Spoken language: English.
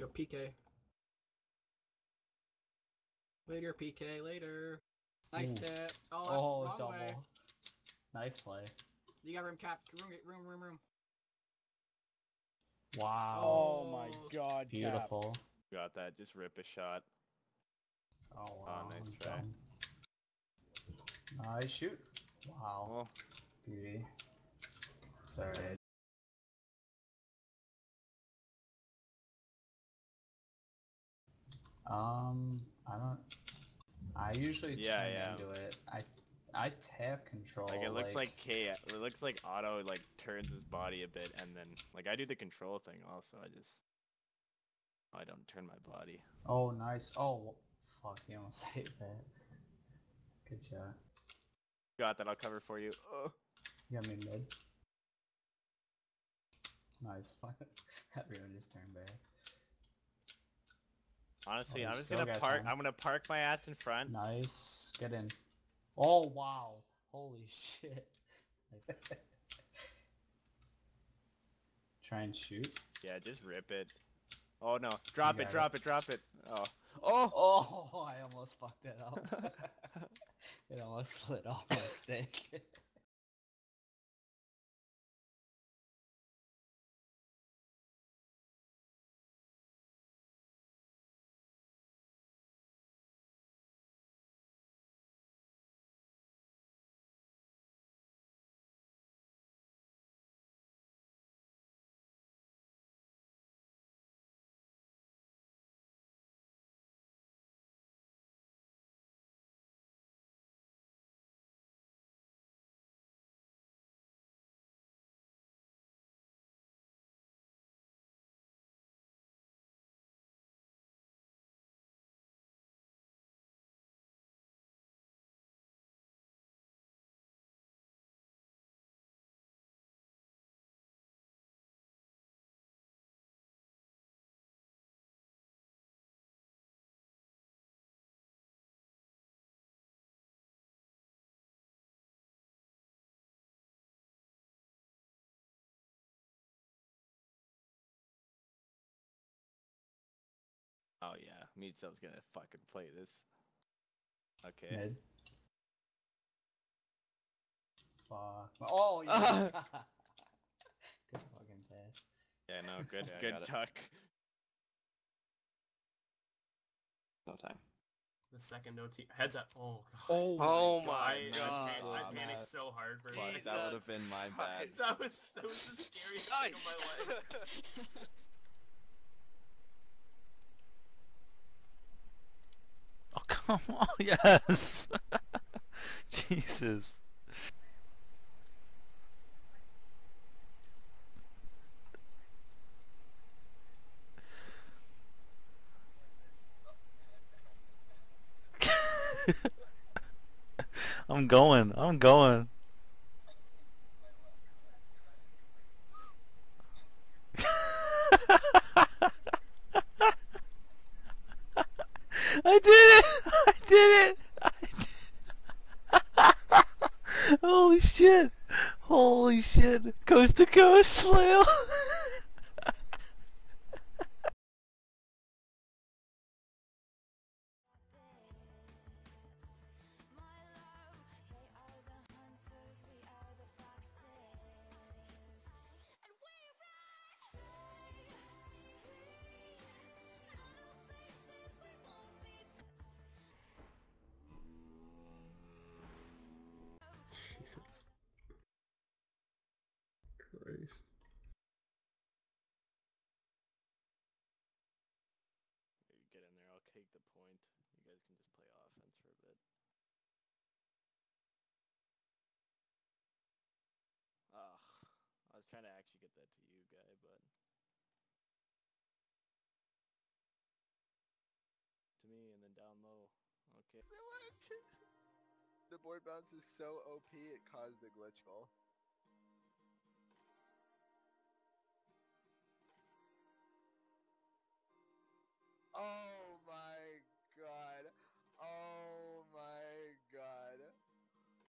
Yo, PK. Later, PK, later. Nice Ooh. tip. Oh, that's Oh, wrong double. way. Nice play. You got room cap. Room, room, room, room. Wow. Oh, oh my god, Cap. Beautiful. Got that. Just rip a shot. Oh wow. Ah, nice try. dumb. Nice shoot. Wow. Beauty. Sorry. Um, I don't. I usually Yeah, turn yeah. into it. I I tap control. like it looks like K. It looks like Otto like turns his body a bit, and then like I do the control thing also. I just I don't turn my body. Oh, nice. Oh, fuck! You almost saved that. Good shot. Got that. I'll cover for you. Oh. You got me mid. Nice. Everyone just turned back. Honestly, Oh, I'm just gonna park. time. I'm gonna park my ass in front. Nice. Get in. Oh wow! Holy shit! Try and shoot. Yeah, just rip it. Oh no! Drop it! it. Drop it! Drop it! Oh! Oh! Oh, I almost fucked it up. it almost slid off my stick. Yeah, Meatzel's gonna fucking play this. Okay. Mid. Fuck. Oh, yes. Good fucking pass. Yeah, no, good, Yeah, good got tuck. No time. The second OT. Heads up. Oh, God. Oh, Oh my I, god. pan- I Oh, panicked so hard for a second. that would have been my bad. That was that was the scariest thing of my life. Oh yes. Jesus. I'm going. I'm going. I did it! I did it! I did Holy shit! Holy shit! Coast to coast flail! Jesus Christ. You get take the point. You guys can just play offense for a bit. Ugh. I was trying to actually get that to you, guy, but... To me, and then down low. Okay. The board bounce is so OP it caused the glitch ball.